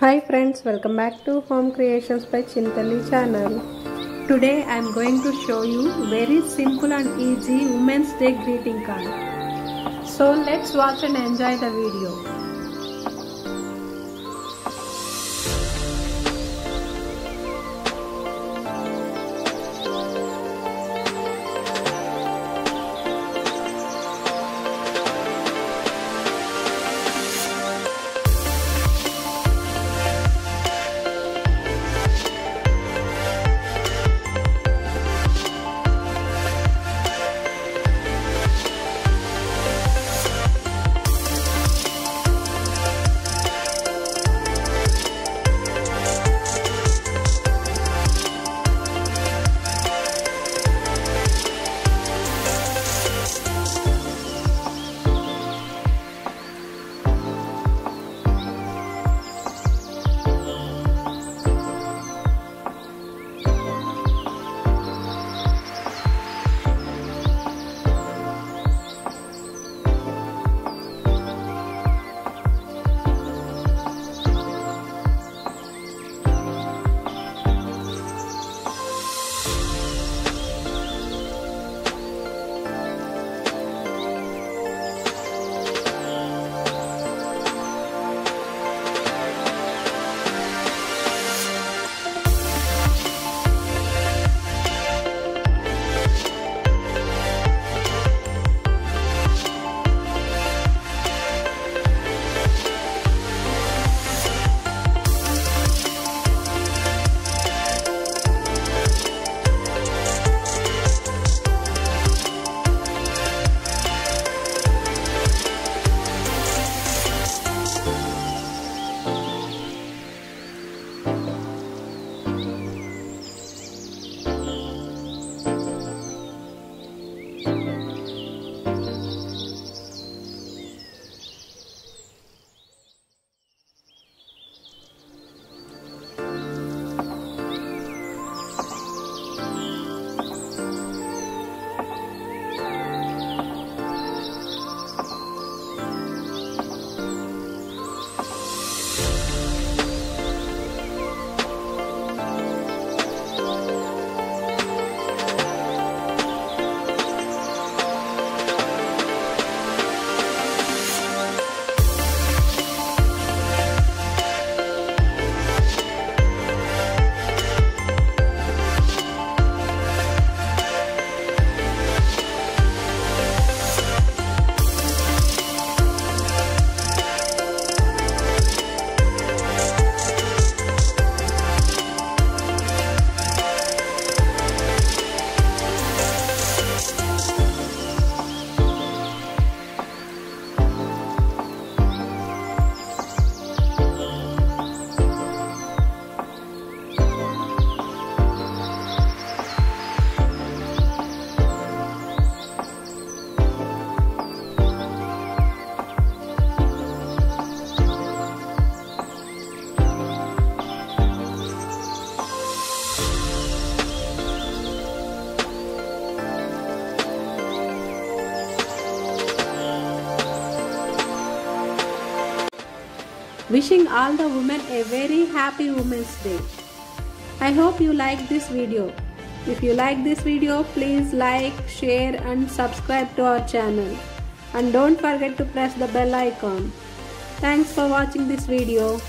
Hi friends, welcome back to Home Creations by Chintali channel. Today I am going to show you very simple and easy Women's Day greeting card. So let's watch and enjoy the video. Wishing all the women a very happy Women's Day. I hope you like this video. If you like this video, please like, share and subscribe to our channel. And don't forget to press the bell icon. Thanks for watching this video.